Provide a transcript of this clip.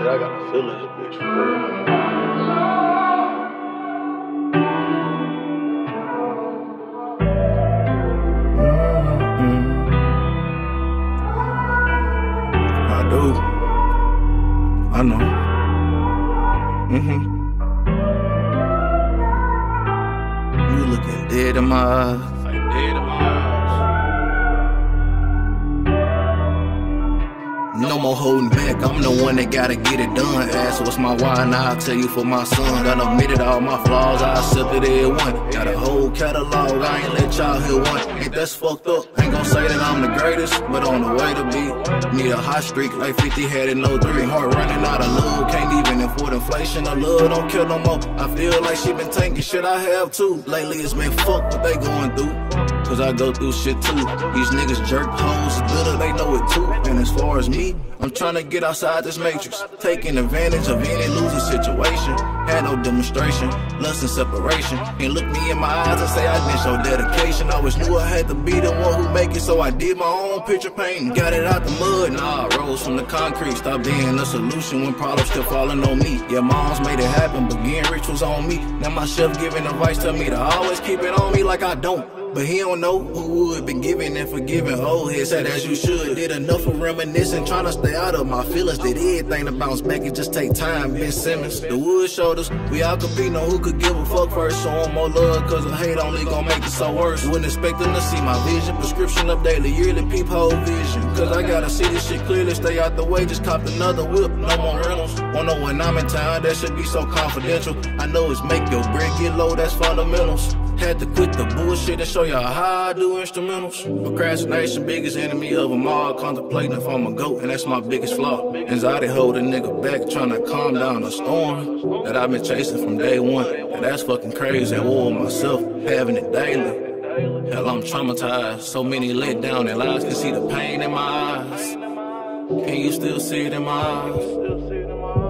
I gotta feel this bitch for real. I do. I know. Mm-hmm. You looking dead in my eyes. Like dead in my eyes. No more holding back. I'm the one that gotta get it done. Ask what's my why, now I'll tell you for my son. Done admitted all my flaws, I accepted every one. Got a whole catalog, I ain't let y'all hear one. Ain't that's fucked up. Ain't gon' say that I'm the greatest, but on the way to be. Need a hot streak like 50 had in 03. Heart running out of love, can't even afford inflation. The love don't kill no more. I feel like she been tanking shit I have too. Lately it's been fuck what they going through. Cause I go through shit too. These niggas jerk hoes, bitter, they know it too. And as far as me, I'm trying to get outside this matrix. Taking advantage of any losing situation. Had no demonstration, lust and separation. And look me in my eyes and say I didn't show dedication. I always knew I had to be the one who make it, so I did my own picture painting. Got it out the mud, nah, rose from the concrete. Stop being a solution when problems still falling on me. Yeah, moms made it happen, but getting rich was on me. Now my chef giving advice to me to always keep it on me like I don't. But he don't know who would been giving and forgiving. Oh, Old head said as you should. Did enough of reminiscing, trying to stay out of my feelings. Did everything to bounce back, it just take time. Ben Simmons, the wood We all compete on who could give a fuck first. Show 'em more love, cause the hate only gon' make it so worse. Wouldn't expect them to see my vision. Prescription up daily, yearly peephole vision. Cause I gotta see this shit clearly. Stay out the way, just copped another whip. No more rentals. Wanna know when I'm in town, that should be so confidential. I know it's make your bread get low, that's fundamentals. Had to quit the bullshit and show y'all how I do instrumentals. Procrastination, biggest enemy of them all. Contemplating if I'm a goat, and that's my biggest flaw. Anxiety hold a nigga back, trying to calm down a storm that I've been chasing from day one. And that's fucking crazy. At war with myself, having it daily. Hell, I'm traumatized. So many let down and lies can see the pain in my eyes. Can you still see it in my eyes?